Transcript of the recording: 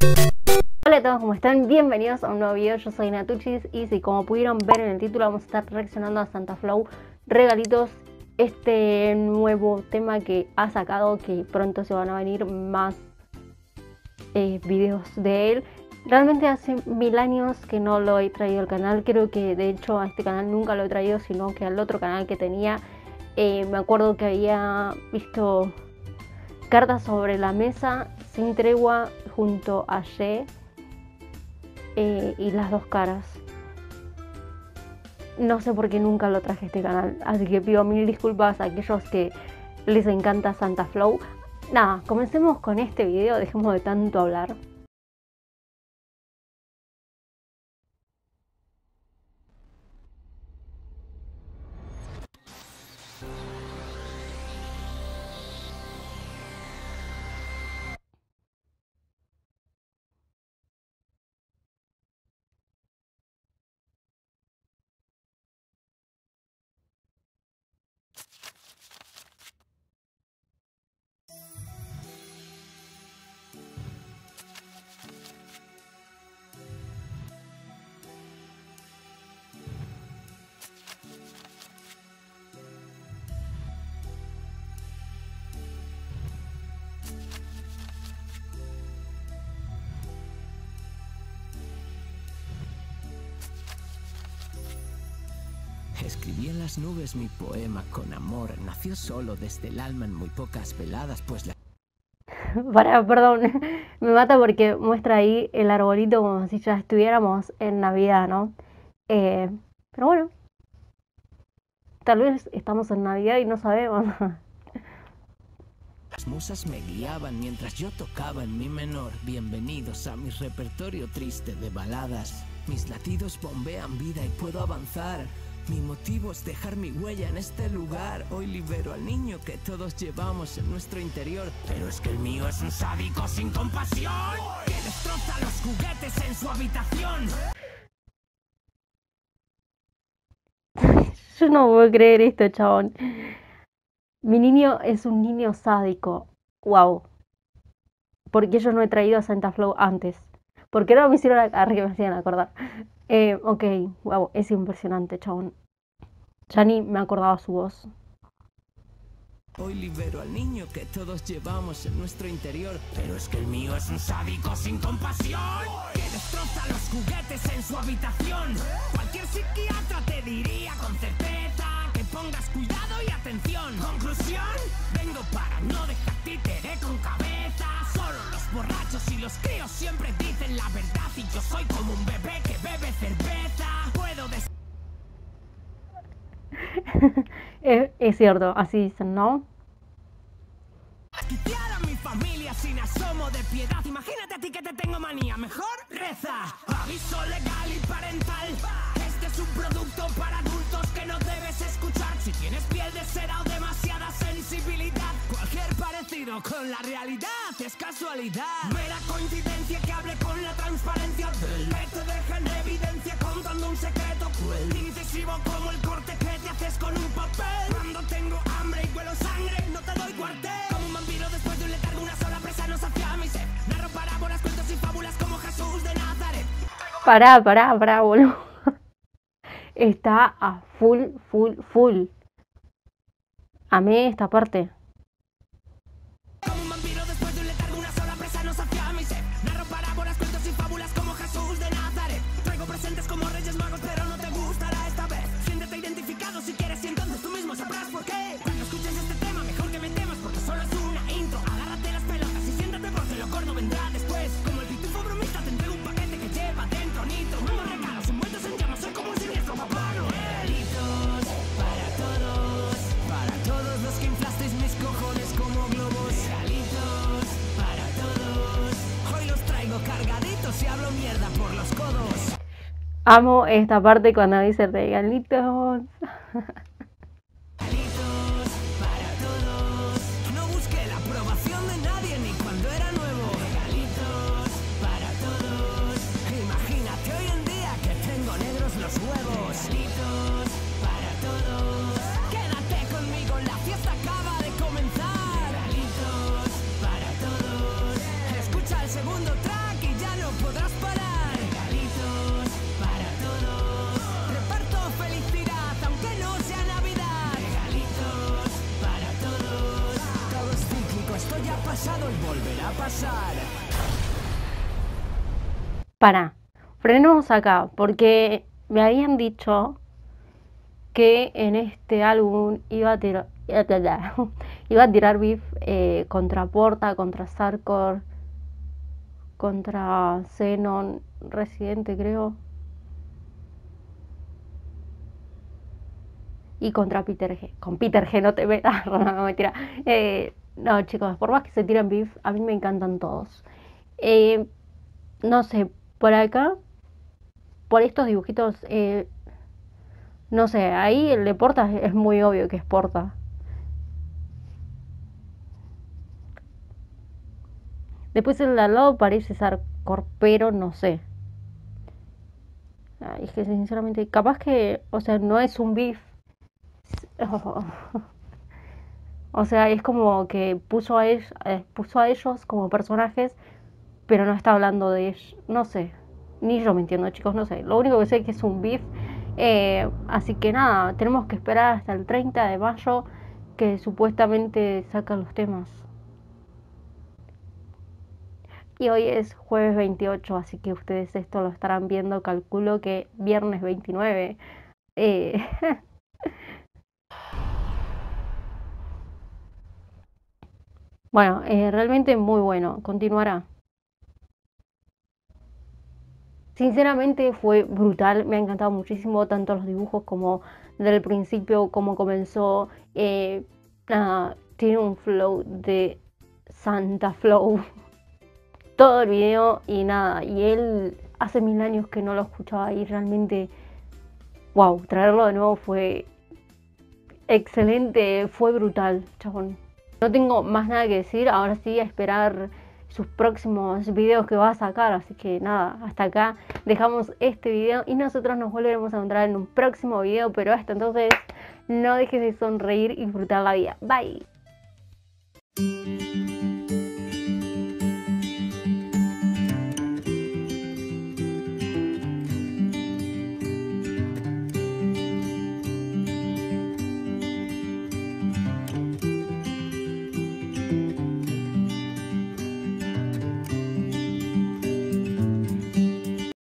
Hola a todos, ¿cómo están? Bienvenidos a un nuevo video, yo soy Natuchis y si como pudieron ver en el título vamos a estar reaccionando a Santa Flow Regalitos, este nuevo tema que ha sacado que pronto se van a venir más eh, videos de él. Realmente hace mil años que no lo he traído al canal, creo que de hecho a este canal nunca lo he traído, sino que al otro canal que tenía. Eh, me acuerdo que había visto cartas sobre la mesa sin tregua junto a Ye eh, y las dos caras. No sé por qué nunca lo traje a este canal, así que pido mil disculpas a aquellos que les encanta Santa Flow. Nada, comencemos con este video, dejemos de tanto hablar. Escribí en las nubes mi poema con amor. Nació solo desde el alma en muy pocas veladas, pues la... Para, perdón, me mata porque muestra ahí el arbolito como si ya estuviéramos en Navidad, ¿no? Eh, pero bueno, tal vez estamos en Navidad y no sabemos. Las musas me guiaban mientras yo tocaba en mi menor. Bienvenidos a mi repertorio triste de baladas. Mis latidos bombean vida y puedo avanzar. Mi motivo es dejar mi huella en este lugar. Hoy libero al niño que todos llevamos en nuestro interior. Pero es que el mío es un sádico sin compasión. Que destroza los juguetes en su habitación. Yo no puedo creer esto, chabón. Mi niño es un niño sádico. Wow. Porque yo no he traído a Santa Flow antes. ¿Por qué no me hicieron arriba me hacían acordar? Eh, ok, wow, es impresionante, chabón. Ya ni me acordaba su voz. Hoy libero al niño que todos llevamos en nuestro interior. Pero es que el mío es un sádico sin compasión. Que destroza los juguetes en su habitación. Cualquier psiquiatra te diría con certeza que pongas cuidado y atención. Conclusión, vengo para no dejar títere con cabeza. Solo los borrachos y los críos siempre dicen la verdad. Y yo soy como un bebé es, es, cierto, así dicen, ¿no? a mi familia sin asomo de piedad. Imagínate a ti que te tengo manía. Mejor reza. Aviso legal y parental. Este es un producto para adultos que no debes escuchar. Si tienes piel de cera o demasiada sensibilidad, cualquier parecido con la realidad es casualidad. Mera coincidencia que hable con la transparencia del te deja en evidencia contando un secreto cruel. Incisivo como el con un papel. Cuando tengo hambre y huelo sangre, no te doy cuartel. Como un vampiro después de un letargo, una sola presa no sacia mi sed. Narro parábolas, cuentos y fábulas como Jesús de Nazaret. Pará, pará, pará, boludo. Está a full, full, full. Amé esta parte. Amo esta parte cuando dice regalitos. Para, frenemos acá, porque me habían dicho que en este álbum iba a tirar, iba a tirar beef eh, contra Porta, contra Sarkor, contra Xenon, Residente creo. Y contra Peter G. Con Peter G no te metas, no, mentira. Eh, no, chicos, por más que se tiren beef, a mí me encantan todos. Eh, no sé, por acá, por estos dibujitos, eh, no sé, ahí el de Porta es muy obvio que es Porta. Después el de al lado parece ser Corpero, no sé. es que sinceramente, capaz que, o sea, no es un beef. O sea, es como que puso a, ellos, eh, puso a ellos como personajes, pero no está hablando de ellos. No sé, ni yo me entiendo, chicos, no sé. Lo único que sé es que es un beef. Eh, así que nada, tenemos que esperar hasta el 30 de mayo que supuestamente sacan los temas. Y hoy es jueves 28, así que ustedes esto lo estarán viendo, calculo que viernes 29. Eh, Bueno, eh, realmente muy bueno, continuará. Sinceramente fue brutal, me ha encantado muchísimo tanto los dibujos como del principio, como comenzó. Eh, tiene un flow de Santa Flow. Todo el video y nada, y él hace mil años que no lo escuchaba y realmente, wow, traerlo de nuevo fue excelente, fue brutal, chabón. No tengo más nada que decir, ahora sí a esperar sus próximos videos que va a sacar, así que nada, hasta acá dejamos este video y nosotros nos volveremos a encontrar en un próximo video, pero hasta entonces no dejes de sonreír y disfrutar la vida. Bye.